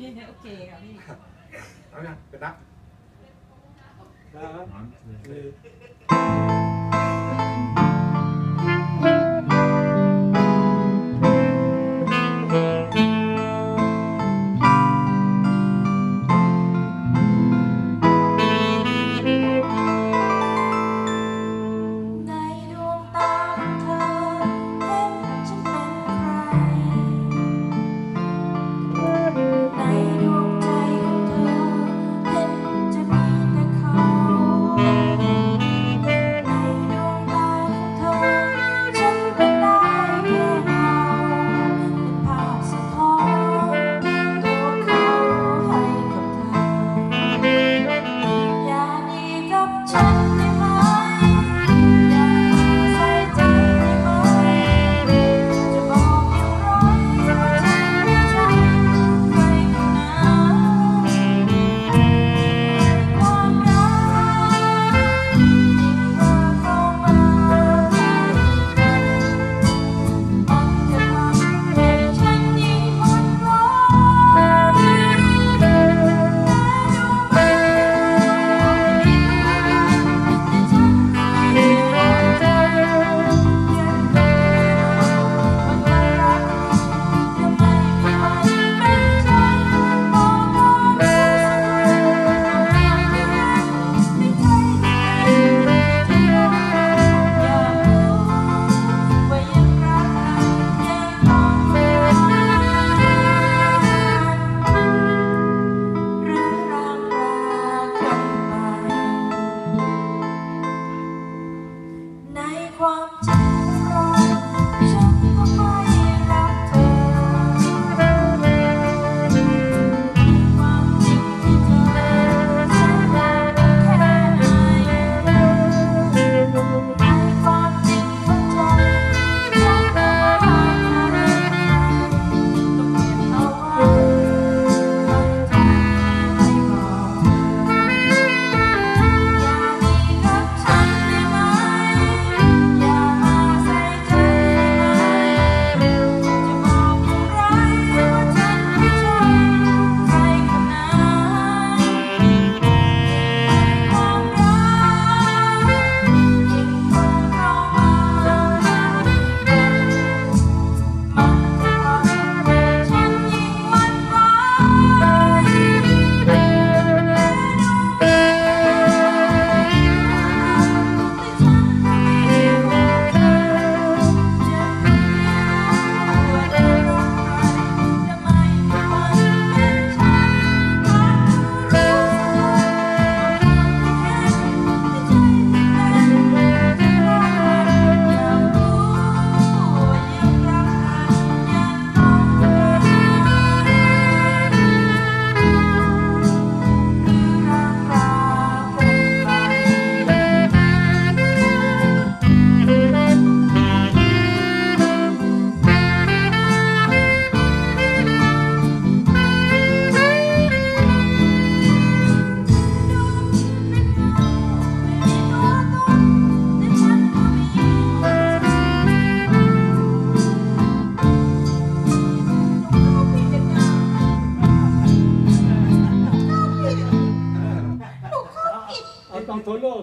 โอเคครับพี่เอาเนี่ยเป็นนัก สามสี่ Thank.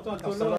tan solo.